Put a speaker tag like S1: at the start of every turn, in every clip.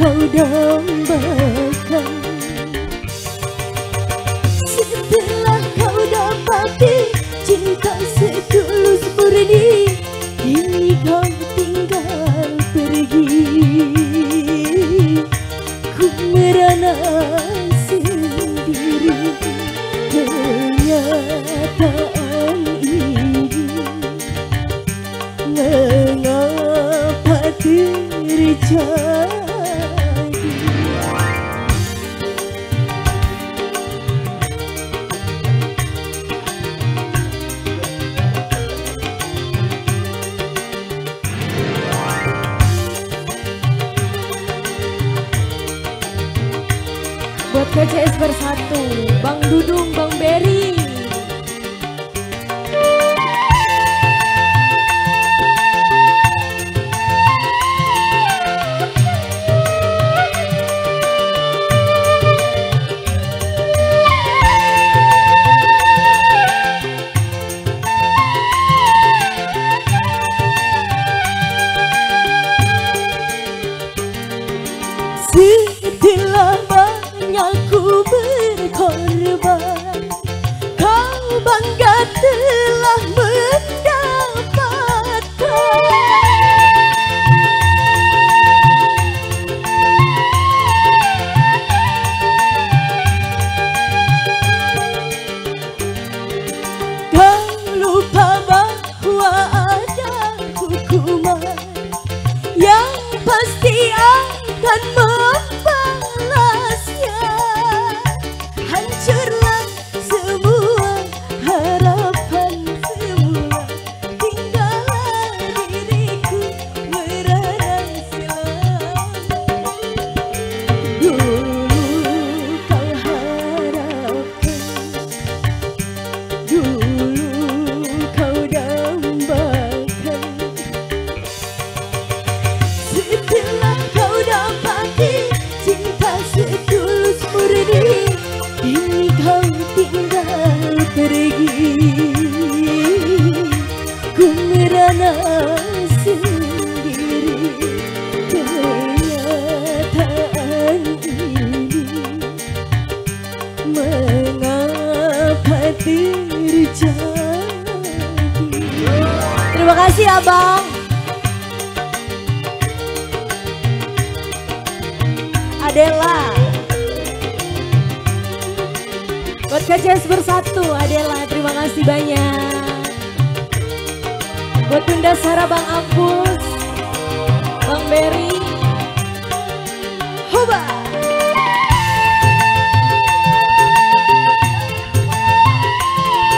S1: đâu PCS Bersatu. Bang Dudung, Bang Berry ya bang. Adela. Buat KCS Bersatu Adela. Terima kasih banyak. Buat Bunda Sarah Bang Ampus Bang Berry. Hoba!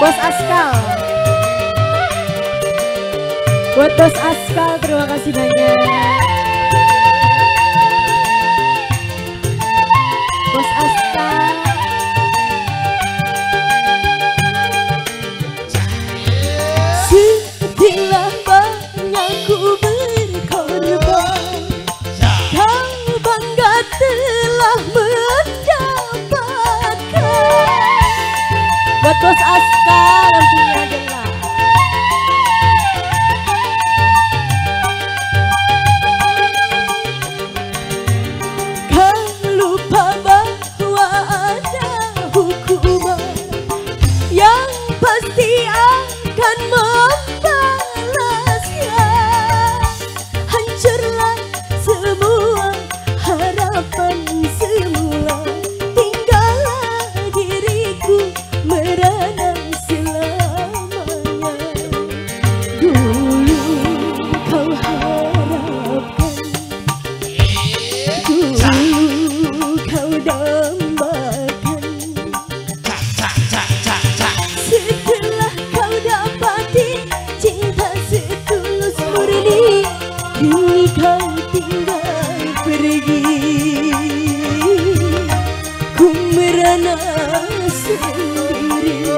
S1: Bos Askal. Buat Bos Askal terima kasih banyak. Bos Askal. sendiri.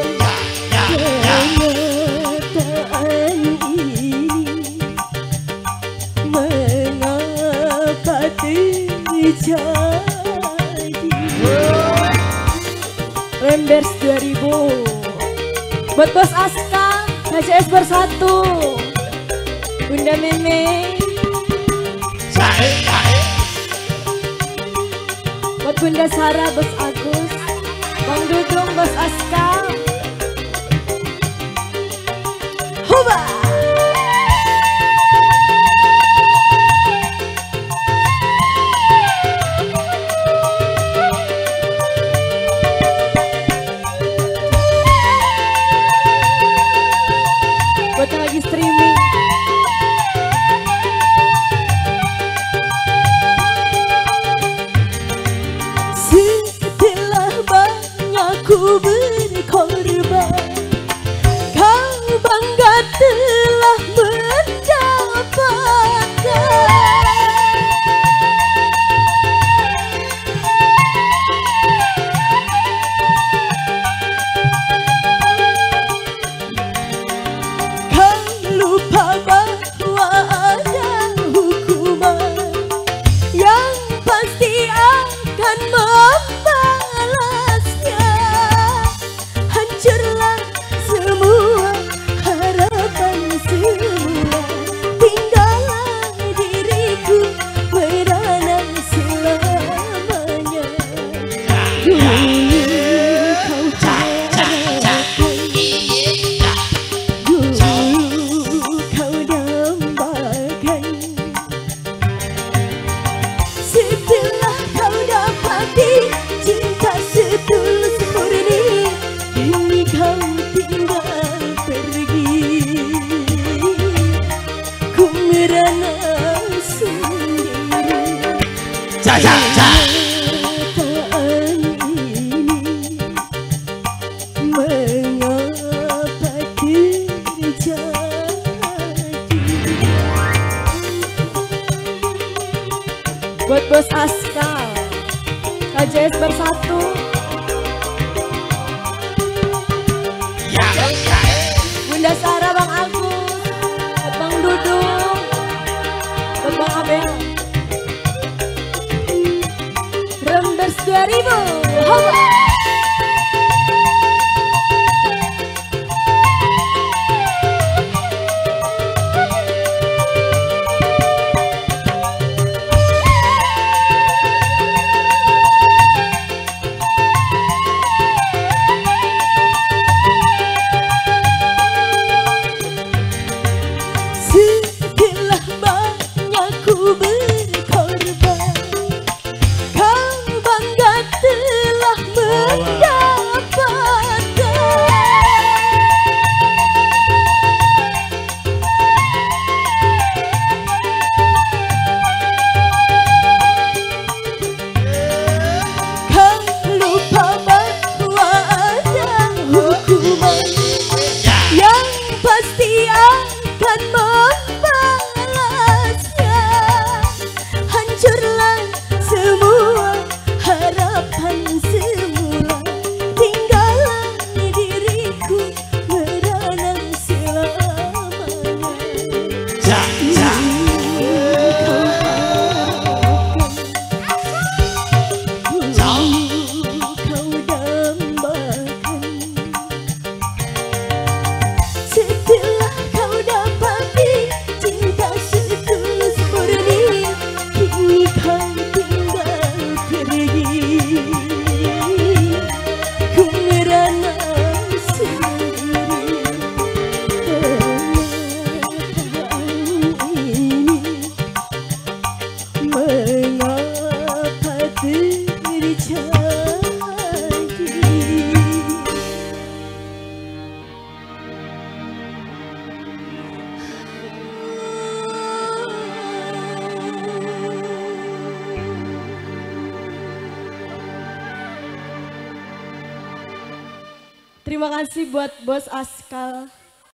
S1: Kenyataan ini Mengapa terjadi Rembers 2000 Buat Bos Aska HCS Bersatu Bunda Meme Buat Bunda Sarah Bos Aska Mendukung Bos Aska Hubah 자, 자, 자. Buat bos Aska, KJS bersatu hold on pasti akan Terima kasih buat Bos Askal.